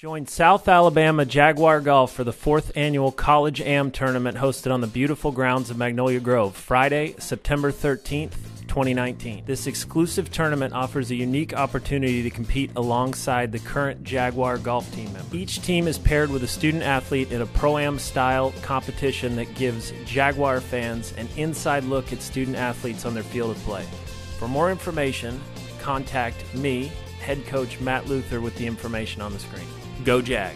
Join South Alabama Jaguar Golf for the fourth annual College Am tournament hosted on the beautiful grounds of Magnolia Grove, Friday, September 13th. 2019. This exclusive tournament offers a unique opportunity to compete alongside the current Jaguar golf team members. Each team is paired with a student athlete in a pro am style competition that gives Jaguar fans an inside look at student athletes on their field of play. For more information, contact me, head coach Matt Luther, with the information on the screen. Go Jag.